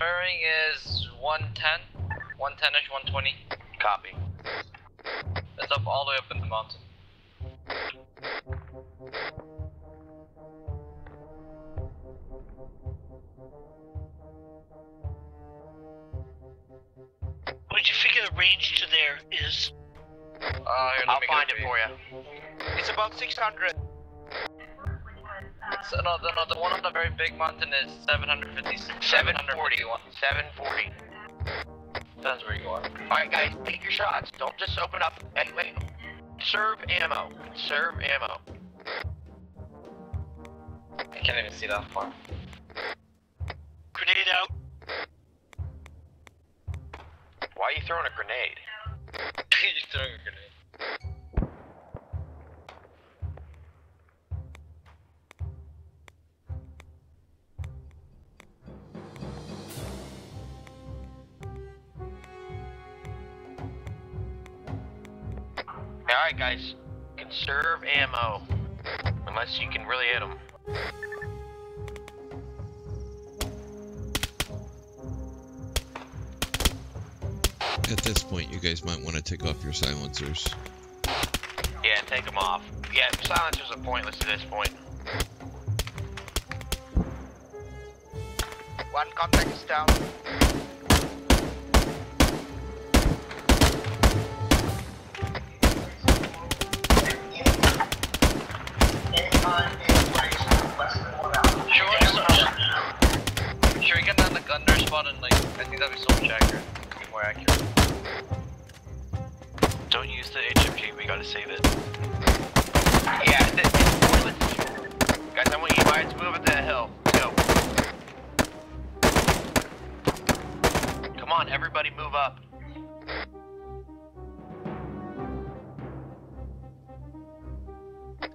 ship bearing is 110, 110ish, 120. Copy. It's up all the way up in the mountain. What do you figure the range to there is? Uh, here, I'll find get it for you. It's about 600. So, no, the, no, the one on the very big mountain is 750, 740. 741. 740. That's where you are. Alright, guys, take your shots. Don't just open up. Hey, wait. Serve ammo. Serve ammo. I can't even see that far. Grenade out. Why are you throwing a grenade? You're throwing a grenade. Alright, guys. Conserve ammo. Unless you can really hit them. At this point, you guys might want to take off your silencers. Yeah, take them off. Yeah, silencers are pointless at this point. One contact is down. That'd be so much accurate. Be more accurate. Don't use the HMG, we gotta save it. Yeah, th- it's pointless. Guys, I want you guys to move up that hill. Go. Come on, everybody move up.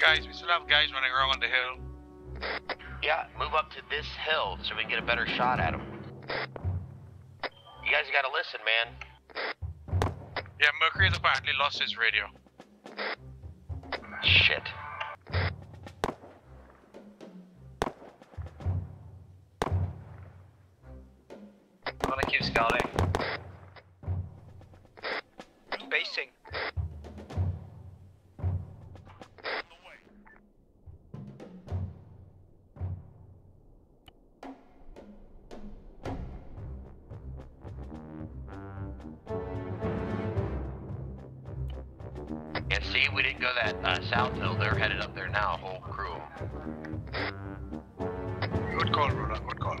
Guys, we still have guys running around on the hill. Yeah, move up to this hill so we can get a better shot at them. You guys gotta listen, man. Yeah, Mercury apparently lost his radio. Shit. I'm gonna keep scouting. See, we didn't go that uh, south hill. They're headed up there now, whole crew. Good call, brother. Good call.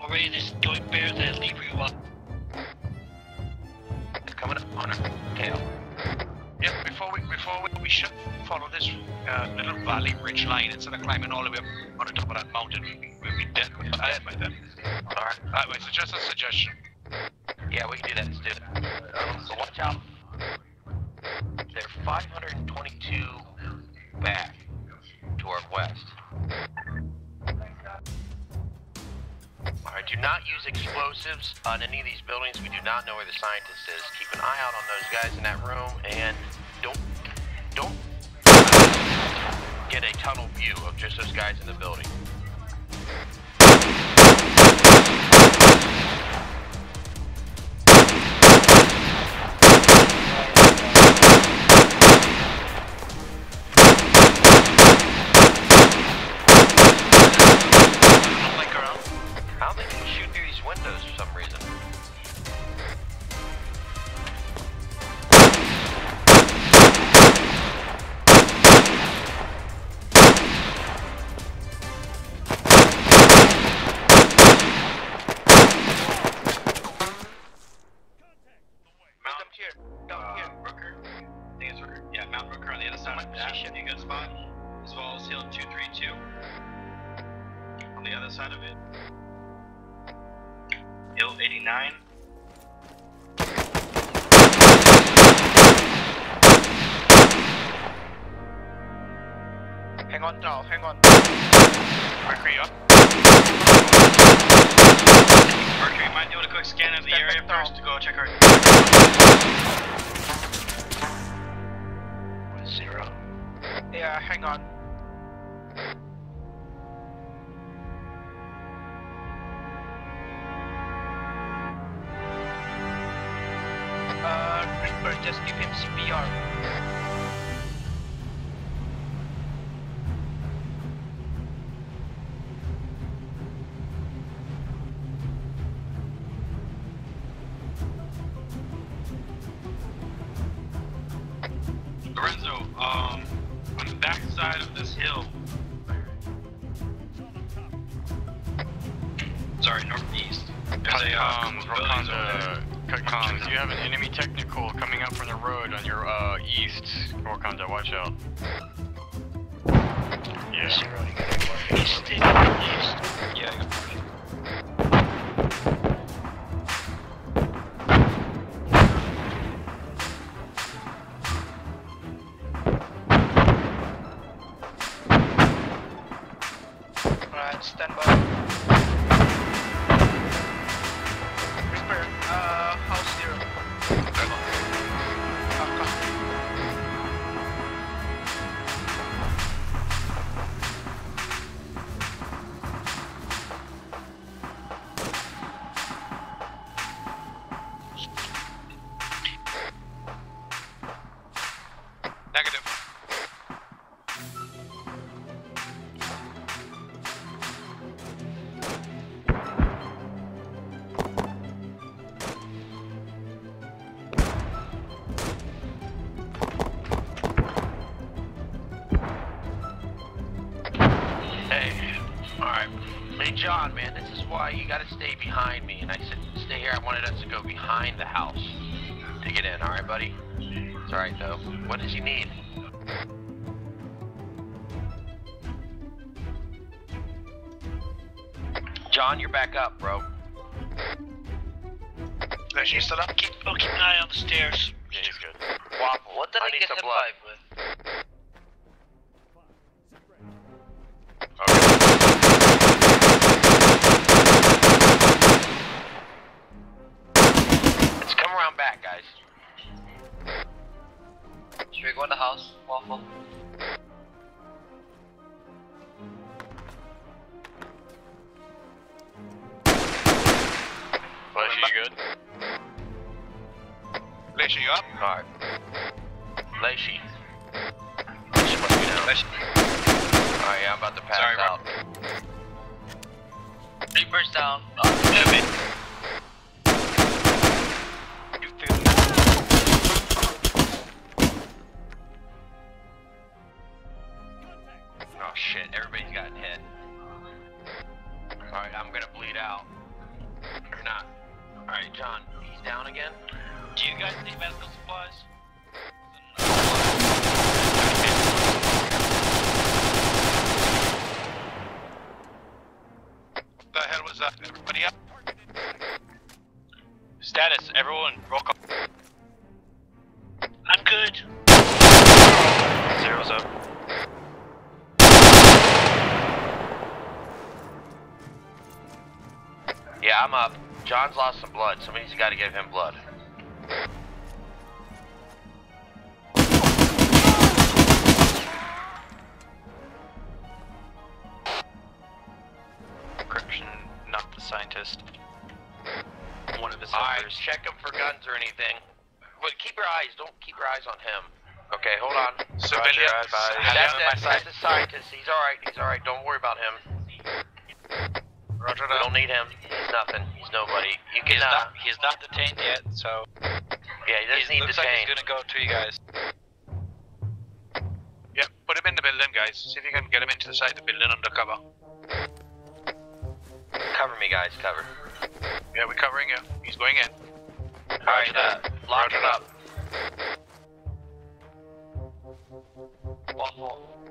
Already this going bear that leave you up. It's coming up on our tail. Yeah, before we before we, we should follow this uh, little valley ridge line instead of climbing all the way up on the top of that mountain. We'll be dead, we'll by then. Alright. That way, so just a suggestion. Yeah, we can do that. Let's do. Um, so watch out. They're 522 back to our west. Alright, do not use explosives on any of these buildings. We do not know where the scientist is. Keep an eye out on those guys in that room and a tunnel view of just those guys in the building. 89. Hang on, no, hang on. Mercury up. Mercury might do a quick scan of the area for Cars to go check our. Zero. Yeah, hang on. Sorry, northeast. There's a uh, Um, couple Wakanda, you have an enemy technical coming up from the road on your uh, east. Wakanda, watch out. Yeah. Zero, you gotta go east, east. Yeah, alright. Hey, John, man, this is why you gotta stay behind me. And I said, stay here. I wanted us to go behind the house to get in, alright, buddy? It's alright, though. What does he need? John, you're back up, bro. Is she still up? Keep, oh, keep an eye on the stairs. Yeah, he's good. Waffle, What did I I need get some hit blood. by house, Yeah, I'm up. John's lost some blood. Somebody's gotta give him blood. Correction, not the scientist. One of his Alright, helpers. check him for guns or anything. But keep your eyes, don't keep your eyes on him. Okay, hold on. Civilian. advised. Have That's, him that's, that's the scientist. He's alright, he's alright. Don't worry about him. Roger We don't need him. He's nothing. He's nobody. You can, He's uh, not, he's not detained yet, so yeah, he doesn't he need looks like he's gonna go to you guys. Yeah, put him in the building, guys. See if you can get him into the side of the building under cover. Cover me, guys, cover. Yeah, we're covering you. He's going in. Alright, uh, lock Roger him that. up. Waffle.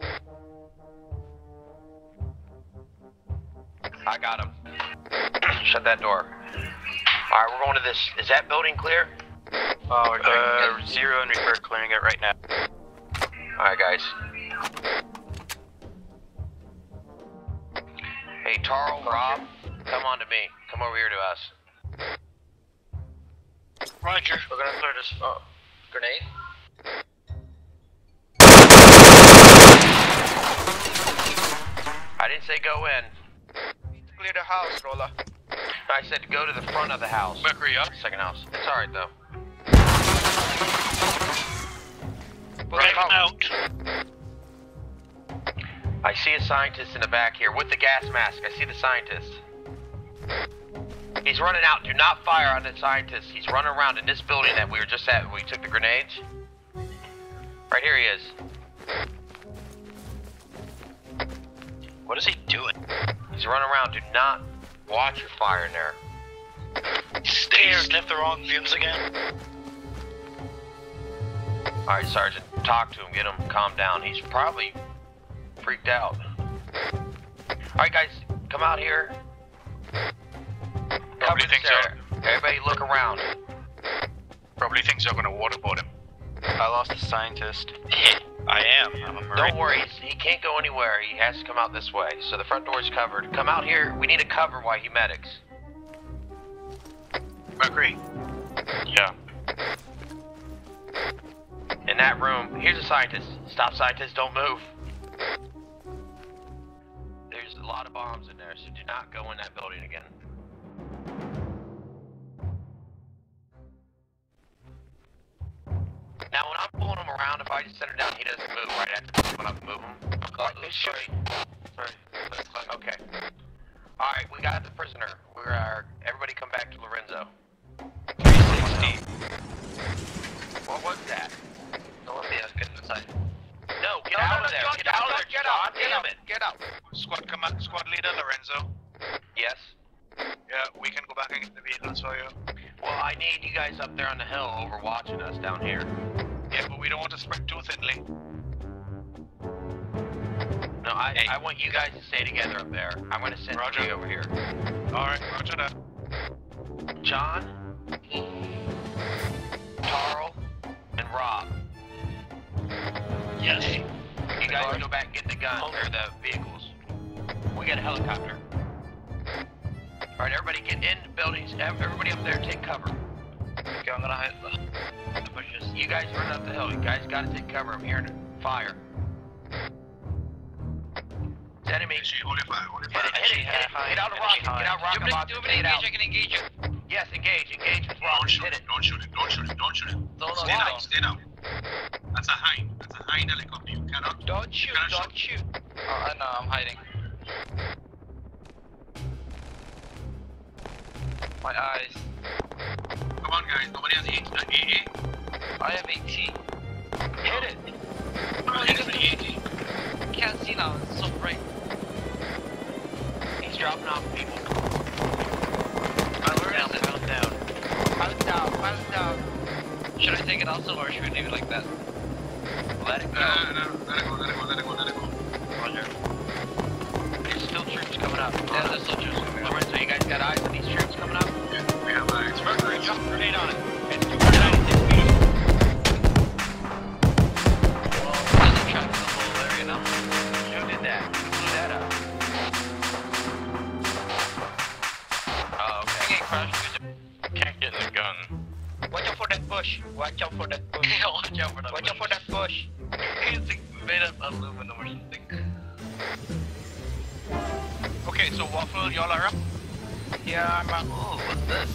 I got him. Shut that door. Alright, we're going to this. Is that building clear? Oh, we're uh, zero and we're clearing it right now. Alright, guys. Hey, Tarl, Rob, come on to me. Come over here to us. Roger. We're gonna throw this uh, grenade. I didn't say go in. Clear the house, Rolla. I said go to the front of the house. Mercury up. Second house. It's alright though. Right out. I see a scientist in the back here with the gas mask. I see the scientist. He's running out. Do not fire on the scientist. He's running around in this building that we were just at. when We took the grenades. Right here he is. What is he doing? He's running around. Do not watch your fire in there. Stay here. sniff the wrong fumes again. All right, Sergeant. Talk to him. Get him Calm down. He's probably freaked out. All right, guys. Come out here. Probably thinks so. Everybody look around. Probably thinks you're gonna waterboard him. I lost a scientist. I am. I'm a marine. Don't worry, he can't go anywhere. He has to come out this way. So the front door is covered. Come out here. We need a cover while he medics. Mercury. Yeah. In that room, here's a scientist. Stop, scientist. Don't move. There's a lot of bombs in there, so do not go in that building again. Now, when I'm pulling him around, if I just set him down, he doesn't move right after pulling up and move him. Oh, sorry. Sorry. Okay. All right, we got the prisoner. We are. Uh, everybody, come back to Lorenzo. 360. What was that? Olympia, get inside. No, get No, out no, of there. John, Get John, out of there. get out, get damn out, it. get out. Squad command, squad leader Lorenzo. Yes. Yeah, we can go back and get the vehicles for you. Well, I need you guys up there on the hill overwatching us down here. Yeah, but we don't want to spread too thinly. No, I, I want you guys to stay together up there. I'm gonna send Roger. three over here. Alright, roger that. John, Tarl, and Rob. Yes. You guys go back and get the guns or the vehicles. We got a helicopter. All right, everybody get in the buildings. Everybody up there, take cover. Okay, I'm gonna hide the, the bushes. You guys run up the hill. You guys got to take cover. I'm hearing fire. It's enemy. Make sure you hold your fire, hold your Hit it, hit it. Get out of rocket. Get out rocket box. Do it, engage, I can engage you. Yes, engage. Engage with Don't rocket. shoot Hit it, it. don't shoot it, don't shoot it, don't shoot it, don't shoot it. No, no, stay no. down, stay down. That's a hind, that's a hind helicopter. You cannot. Don't shoot, Cannot don't shoot. Oh, I know, I'm hiding. My eyes. Come on, guys. Nobody has H, uh, AA. I have AT. Hit it. Nobody has any AT. Can't see now, it's so bright. He's dropping off people. Where is it? Pound down. Pound down, pound down. Should I take it also or should we leave it like that? Let it go. no, no, let it go, let it go, let it go, let it go. Roger. There's still troops coming up. Yeah, there's soldiers coming up. Lorenzo, you guys got eyes on these troops coming up? Yeah, we have experts. grenade on it. It's 296 meters. Doesn't the? Oh, gun. Watch out for that bush. Watch out for that. Watch out for that. Watch out for that bush. It's made of aluminum or something. Okay, so Waffle, y'all are up? Yeah, I'm out. Oh, what's this?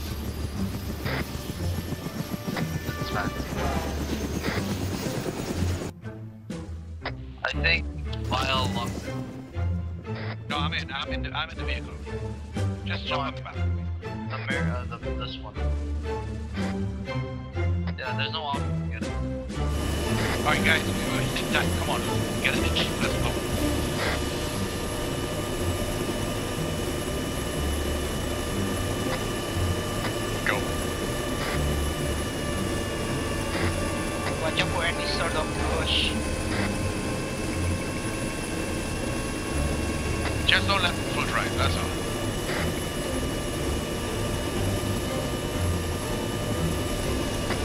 I think Lyle locked it. No, I'm in, I'm in the, I'm in the vehicle. Just I'm- up back. The mirror, uh, the, this one. Yeah, there's no option it. Alright, guys. Come on, get inch. Let's go. Go. Watch out for any sort of bush. Don't let full drive, that's all.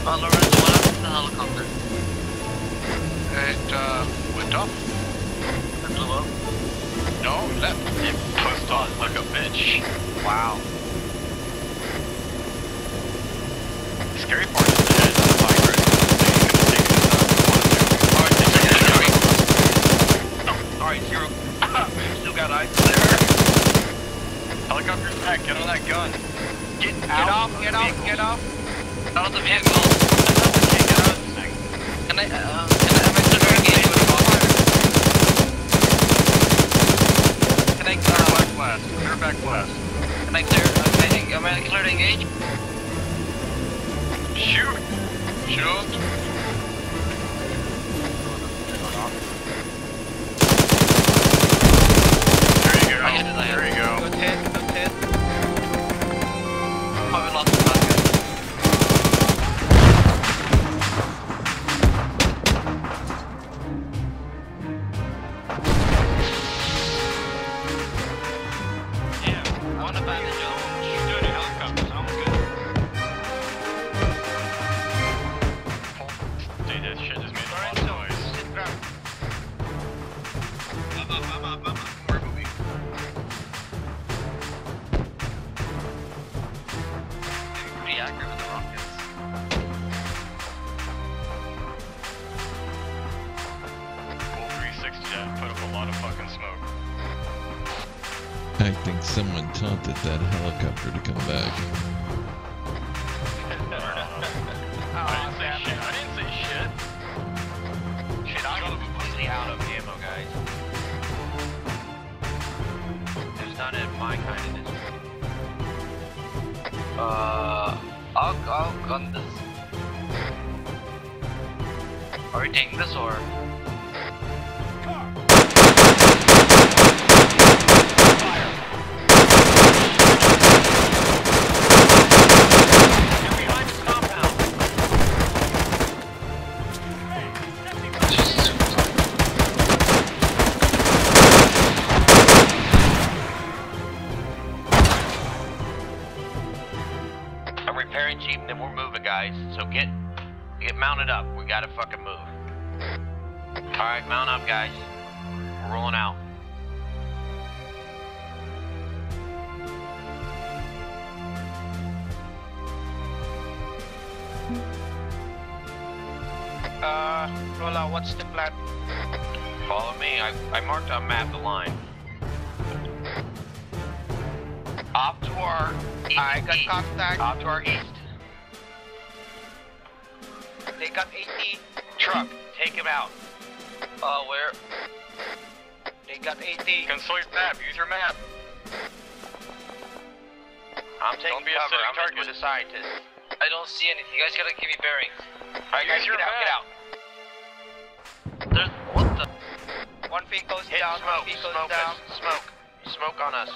Uh, Lorenzo, what happened to the helicopter? It, uh, went off. It blew up? No, it left. It pushed on like a bitch. Wow. scary part is the heads of the virus. They can take us out. Alright, zero. Still got eyes there. Back, get on that gun. Get, Get off, get off, get off. Out of the vehicle. Get out of this thing. Can I, uh, can I, am I still engaged with the bomber? Can I, uh, back blast, clear back blast. can I clear, okay, am I clear to engage? Shoot! Shoot! There you go, I hit it, I hit there you go. Lot of fucking smoke. I think someone taunted that helicopter to come back. I didn't say shit. I didn't say shit. Shit, I'm completely out of ammo, guys. There's not in my kind of this. Uh, I'll, I'll gun this. Are we taking this or? Uh, Rolla, what's the plan? Follow me. I, I marked on map the line. Off to our east. I got east. contact. Off to our east. They got AT. Truck, take him out. Uh, where? They got AT. Consult your map, use your map. I'm taking Don't be a cover. silly I'm in with target. the scientist. I don't see anything. You guys gotta give me bearings. Alright, guys, get out, get out. There's what the? One vehicle's Hit down, smoke, one vehicle's smoke down. us, smoke. Smoke on us.